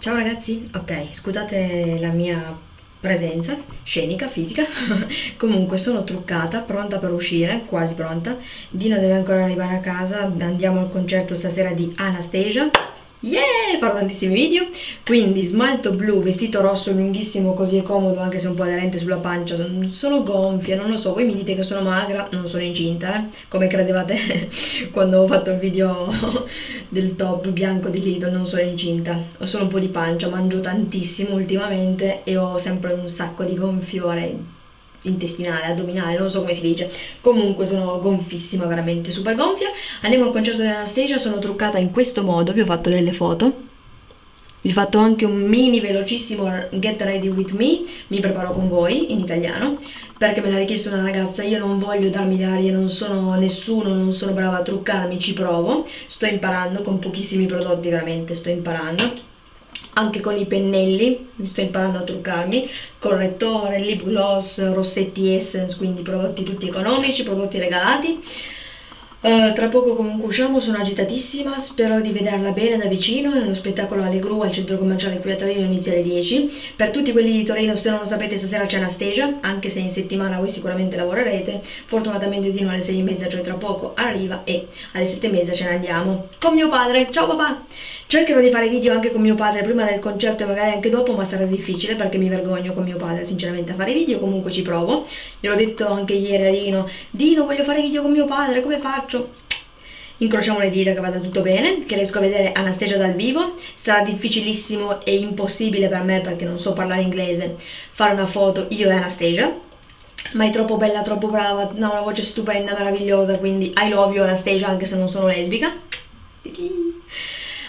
Ciao ragazzi, ok, scusate la mia presenza scenica, fisica, comunque sono truccata, pronta per uscire, quasi pronta, Dino deve ancora arrivare a casa, andiamo al concerto stasera di Anastasia Yeah, farò tantissimi video Quindi smalto blu, vestito rosso lunghissimo Così è comodo anche se un po' aderente sulla pancia Sono, gonfia, non lo so Voi mi dite che sono magra, non sono incinta eh? Come credevate quando ho fatto il video del top bianco di Lidl Non sono incinta Ho solo un po' di pancia, mangio tantissimo ultimamente E ho sempre un sacco di gonfiore intestinale, addominale, non so come si dice. Comunque sono gonfissima, veramente super gonfia. Andiamo al concerto dell'Anastasia sono truccata in questo modo, vi ho fatto delle foto. Vi ho fatto anche un mini velocissimo get ready with me mi preparo con voi in italiano perché me l'ha richiesto una ragazza io non voglio darmi l'aria, non sono nessuno non sono brava a truccarmi, ci provo. Sto imparando con pochissimi prodotti veramente sto imparando anche con i pennelli, mi sto imparando a truccarmi, correttore, lip gloss, rossetti essence, quindi prodotti tutti economici, prodotti regalati. Uh, tra poco comunque usciamo, sono agitatissima, spero di vederla bene da vicino, è uno spettacolo alle gru al centro commerciale qui a Torino inizia alle 10. Per tutti quelli di Torino, se non lo sapete, stasera c'è Anastasia, anche se in settimana voi sicuramente lavorerete, fortunatamente Dino alle 6 e mezza, cioè tra poco, arriva e alle 7 e mezza ce ne andiamo. Con mio padre, ciao papà! Cercherò di fare video anche con mio padre prima del concerto e magari anche dopo, ma sarà difficile perché mi vergogno con mio padre sinceramente a fare video, comunque ci provo. Gliel'ho detto anche ieri a Dino, Dino voglio fare video con mio padre, come faccio? Incrociamo le dita che vada tutto bene, che riesco a vedere Anastasia dal vivo. Sarà difficilissimo e impossibile per me perché non so parlare inglese fare una foto io e Anastasia. Ma è troppo bella, troppo brava, ha una voce stupenda, meravigliosa, quindi I love you Anastasia anche se non sono lesbica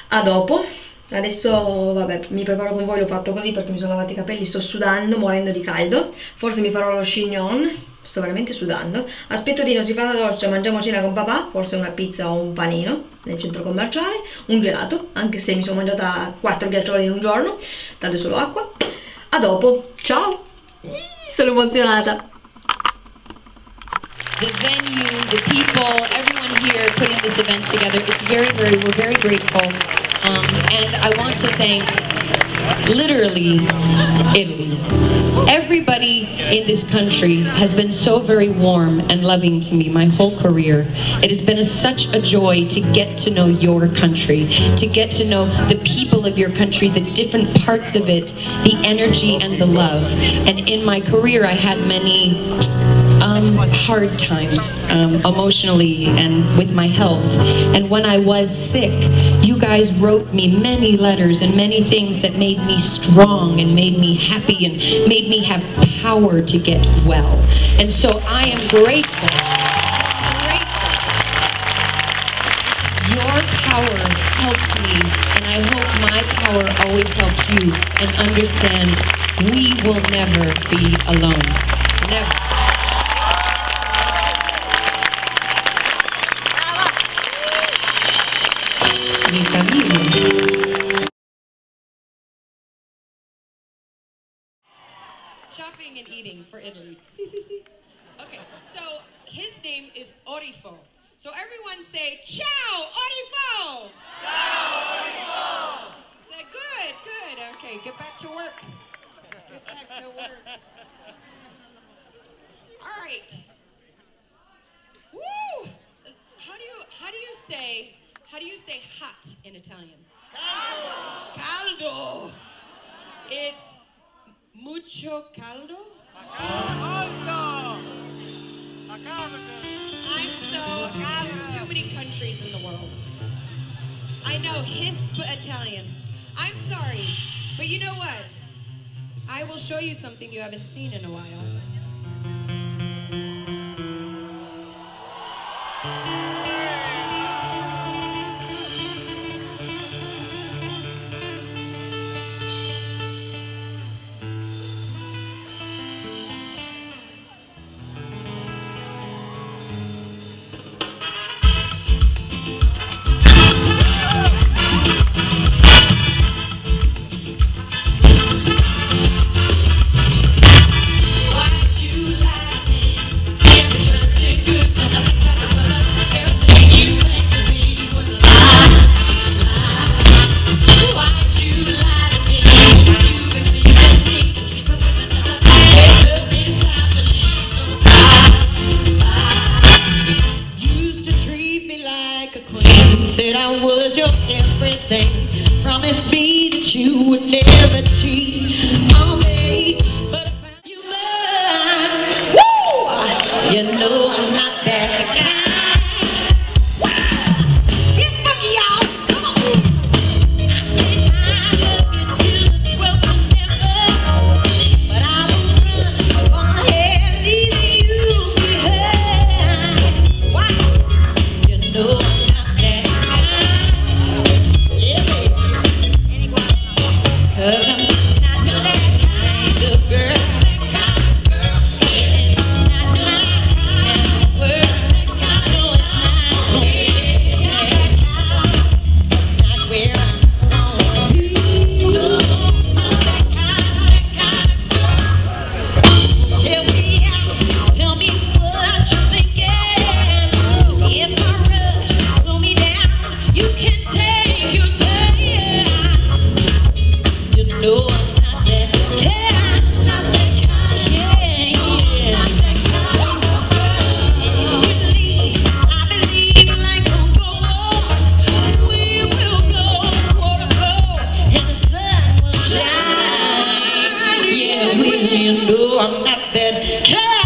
a dopo adesso vabbè mi preparo con voi l'ho fatto così perché mi sono lavati i capelli sto sudando morendo di caldo forse mi farò lo chignon sto veramente sudando aspetto Dino si fa la doccia mangiamo cena con papà forse una pizza o un panino nel centro commerciale un gelato anche se mi sono mangiata 4 ghiaccioli in un giorno tanto è solo acqua a dopo ciao sono emozionata the venue, the people, everyone here putting this event together. It's very, very, we're very grateful. Um, and I want to thank literally Italy. Everybody in this country has been so very warm and loving to me my whole career. It has been a, such a joy to get to know your country, to get to know the people of your country, the different parts of it, the energy and the love. And in my career, I had many um, hard times um, emotionally and with my health. And when I was sick, you guys wrote me many letters and many things that made me strong and made me happy and made me have power to get well. And so I am grateful. grateful. Your power helped me, and I hope my power always helps you. And understand, we will never be alone. Never. Shopping and eating for Italy. See, see, see. Okay, so his name is Orifo. So everyone say, Ciao, Orifo! Ciao, Orifo! Say, good, good. Okay, get back to work. Get back to work. All right. Woo! How do you how do you say how do you say hot in Italian? Caldo. Caldo. It's mucho caldo. Caldo. I'm so there's too many countries in the world. I know hisp Italian. I'm sorry, but you know what? I will show you something you haven't seen in a while. I was your everything. Promise me that you would never cheat I'm not that kind,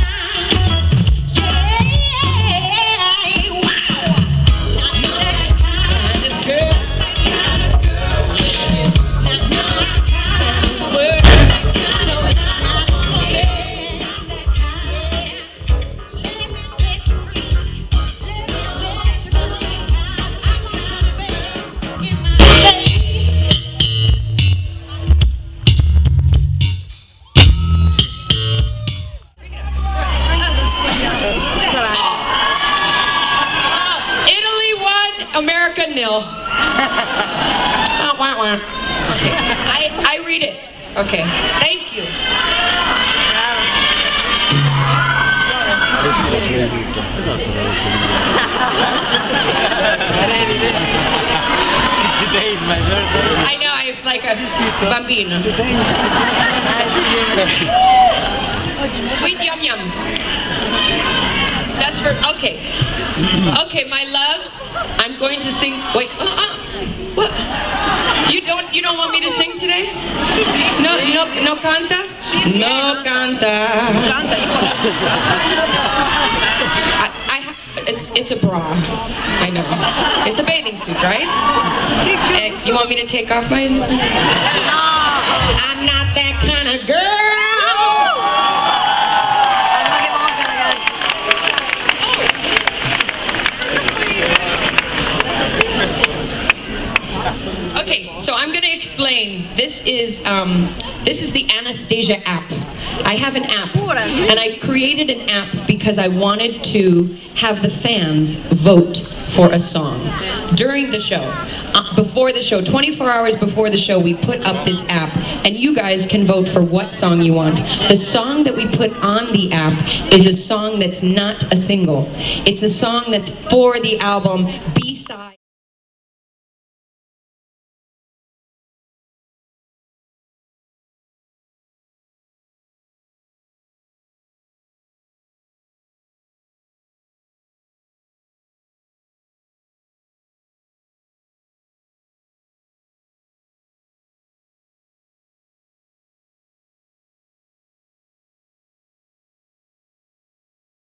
America nil. Wah. I, I read it. Okay, thank you. Today is my birthday. I know, I was like a bambino. Sweet yum yum. That's for, okay. Okay, my loves, I'm going to sing, wait, uh, uh, what? You don't, you don't want me to sing today? No, no, no canta? No canta. It's, it's a bra. I know. It's a bathing suit, right? And you want me to take off my? I'm not that kind of girl. Okay, so I'm going to explain. This is um, this is the Anastacia app. I have an app, and I created an app because I wanted to have the fans vote for a song during the show. Uh, before the show, 24 hours before the show, we put up this app, and you guys can vote for what song you want. The song that we put on the app is a song that's not a single. It's a song that's for the album B-side.